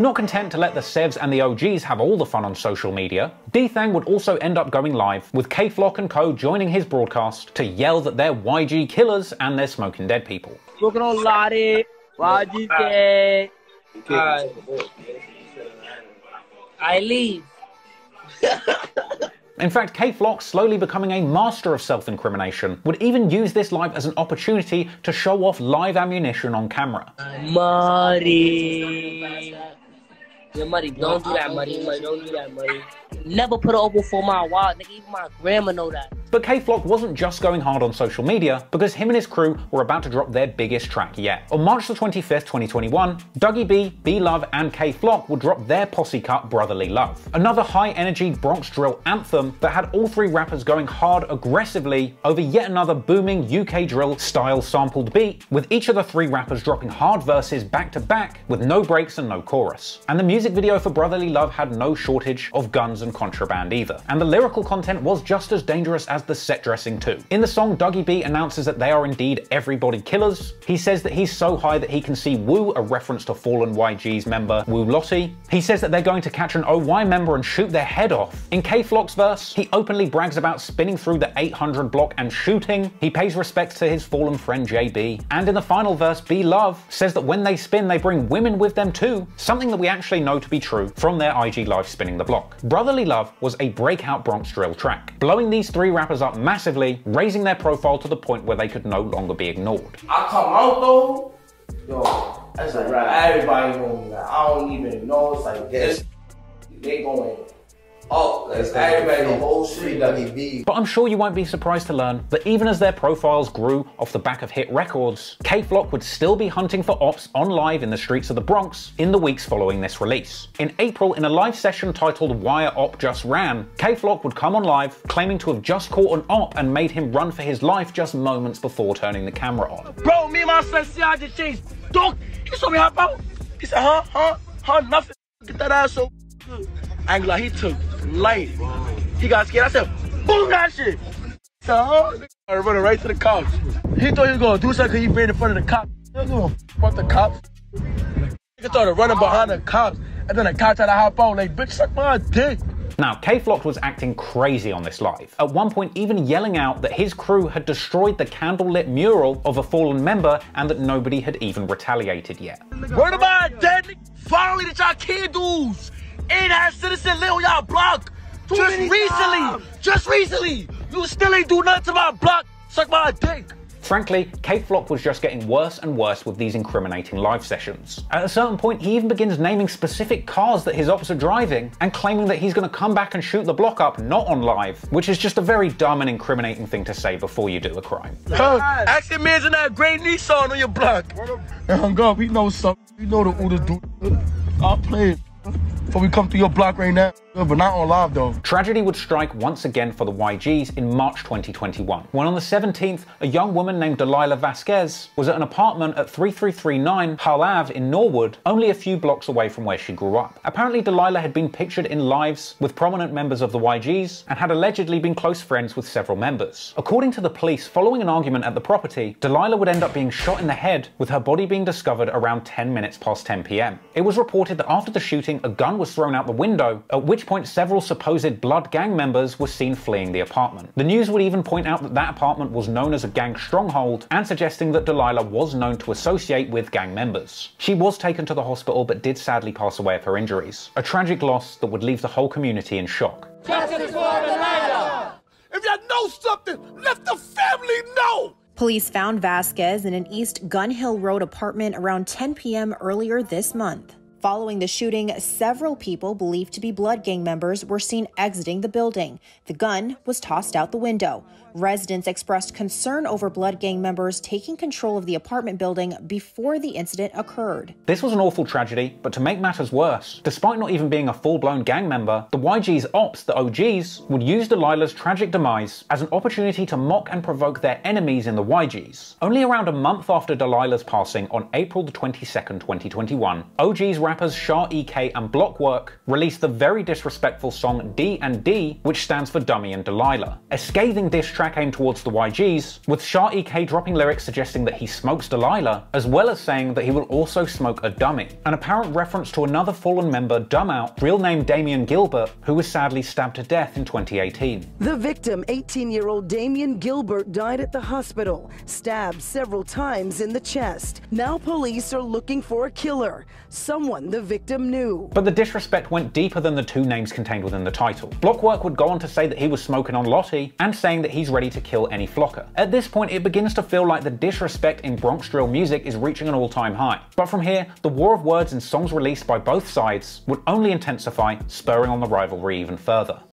Not content to let the Sevs and the OGs have all the fun on social media, D-Thang would also end up going live, with Kay Flock and co joining his broadcast to yell that they're YG killers and they're smoking dead people. Smoking on Lotti, YG. I leave. In fact, Kay Flock, slowly becoming a master of self-incrimination, would even use this live as an opportunity to show off live ammunition on camera. Muddy. Yeah, Muddy, don't do that. Muddy, don't do that. Never put it over for my wild, nigga. Even my grandma know that. But Kay Flock wasn't just going hard on social media, because him and his crew were about to drop their biggest track yet. On March the 25th, 2021, Dougie B, B-Love, and Kay Flock would drop their posse cut Brotherly Love. Another high-energy Bronx drill anthem that had all three rappers going hard aggressively over yet another booming UK drill style sampled beat, with each of the three rappers dropping hard verses back to back with no breaks and no chorus. And the music video for Brotherly Love had no shortage of guns and contraband either. And the lyrical content was just as dangerous as the set dressing too. In the song, Dougie B announces that they are indeed everybody killers. He says that he's so high that he can see Woo, a reference to fallen YG's member Woo Lotti. He says that they're going to catch an OY member and shoot their head off. In Kay Flock's verse, he openly brags about spinning through the 800 block and shooting. He pays respect to his fallen friend JB. And in the final verse, B Love says that when they spin, they bring women with them too, something that we actually know to be true from their IG live spinning the block. Brotherly Love was a breakout Bronx drill track, blowing these three rappers up massively, raising their profile to the point where they could no longer be ignored. I come out though, yo, that's like everybody know me. Like, I don't even know. It's like this. They going Oh, up. Like, everybody the whole shit. But I'm sure you won't be surprised to learn that even as their profiles grew off the back of hit records, Kay Flock would still be hunting for ops on live in the streets of the Bronx in the weeks following this release. In April, in a live session titled Wire a Op Just Ran, Kay Flock would come on live claiming to have just caught an op and made him run for his life just moments before turning the camera on. Bro, me and my son see I just changed. Dog, he saw me hop out. He said, huh, huh, huh, nothing. Get that ass so good. I ain't gonna he took light. He got scared. I said, boom that shit. So, huh? I running right to the cops. He thought he was gonna do something because he ran in front of the cops. He was gonna fuck the cops. He started running behind the cops. And then the cops tried to hop out like, bitch, suck my dick. Now, Kay Flock was acting crazy on this live, at one point even yelling out that his crew had destroyed the candlelit mural of a fallen member and that nobody had even retaliated yet. Word my dead finally that y'all candles ain't had citizen lit y'all block. Too just recently, times. just recently, you still ain't do nothing to my block. Suck my dick. Frankly, Kay Flock was just getting worse and worse with these incriminating live sessions. At a certain point, he even begins naming specific cars that his ops are driving and claiming that he's going to come back and shoot the block up, not on live, which is just a very dumb and incriminating thing to say before you do a crime. Huh? Ask the man's in that gray Nissan on your block. And hung up, he knows something. He know the Uda do. I'll play it. Before we come to your block right now, but not on live though. Tragedy would strike once again for the YGs in March 2021, when on the 17th, a young woman named Delilah Vasquez was at an apartment at 3339 Hull Ave in Norwood, only a few blocks away from where she grew up. Apparently, Delilah had been pictured in lives with prominent members of the YGs and had allegedly been close friends with several members. According to the police, following an argument at the property, Delilah would end up being shot in the head, with her body being discovered around 10 minutes past 10 pm. It was reported that after the shooting, a gun was thrown out the window, at which point several supposed Blood gang members were seen fleeing the apartment. The news would even point out that that apartment was known as a gang stronghold and suggesting that Delilah was known to associate with gang members. She was taken to the hospital but did sadly pass away of her injuries. A tragic loss that would leave the whole community in shock. Justice for Delilah! If you know something, let the family know. Police found Vasquez in an East Gun Hill Road apartment around 10 p.m. earlier this month. Following the shooting, several people believed to be Blood Gang members were seen exiting the building. The gun was tossed out the window. Residents expressed concern over Blood Gang members taking control of the apartment building before the incident occurred. This was an awful tragedy, but to make matters worse, despite not even being a full-blown gang member, the YG's ops, the OGs, would use Delilah's tragic demise as an opportunity to mock and provoke their enemies in the YGs. Only around a month after Delilah's passing on April 22, 2021, OGs rappers Sha EK and Blockwork released the very disrespectful song D and D, which stands for Dummy and Delilah. A scathing diss track track aimed towards the YGs, with Sha EK dropping lyrics suggesting that he smokes Delilah, as well as saying that he will also smoke a dummy. An apparent reference to another fallen member, Dummout, real name Damian Gilbert, who was sadly stabbed to death in 2018. The victim, 18 year old Damian Gilbert, died at the hospital, stabbed several times in the chest. Now police are looking for a killer, someone the victim knew. But the disrespect went deeper than the two names contained within the title. Blockwork would go on to say that he was smoking on Lotti and saying that he's ready to kill any flocker. At this point, it begins to feel like the disrespect in Bronx drill music is reaching an all-time high. But from here, the war of words and songs released by both sides would only intensify, spurring on the rivalry even further.